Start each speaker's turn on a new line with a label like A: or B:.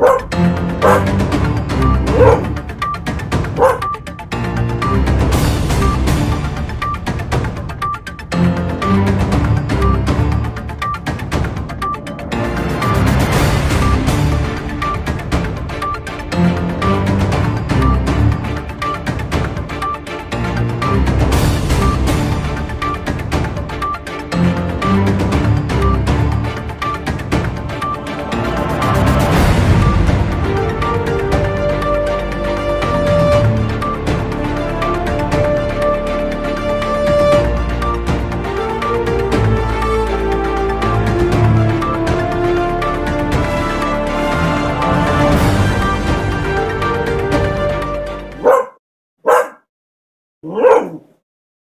A: Woo! Woo! Hum!